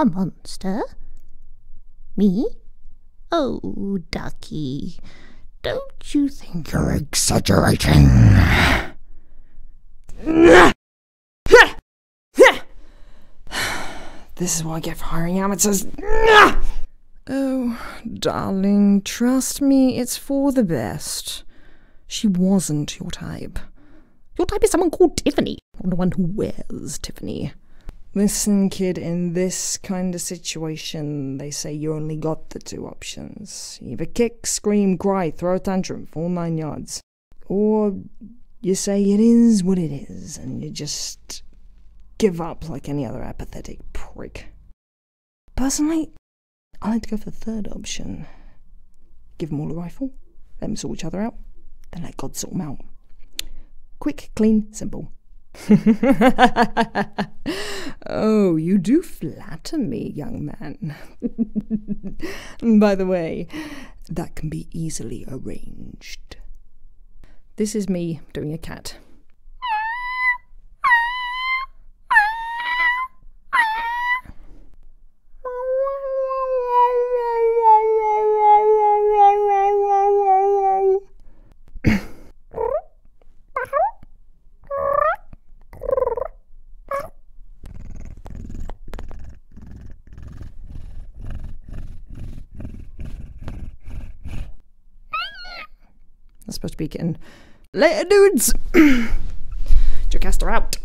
A monster? Me? Oh, Ducky, don't you think you're exaggerating? This is what I get for hiring amateurs. Oh, darling, trust me, it's for the best. She wasn't your type. Your type is someone called Tiffany, not the one who wears Tiffany. Listen, kid, in this kind of situation, they say you only got the two options. Either kick, scream, cry, throw a tantrum, full nine yards. Or you say it is what it is, and you just give up like any other apathetic prick. Personally, I like to go for the third option. Give them all a rifle, let them sort each other out, then let God sort them out. Quick, clean, simple. Oh, you do flatter me, young man. By the way, that can be easily arranged. This is me doing a cat. That's supposed to be getting later, dudes. Jocasta out.